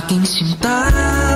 aking sinta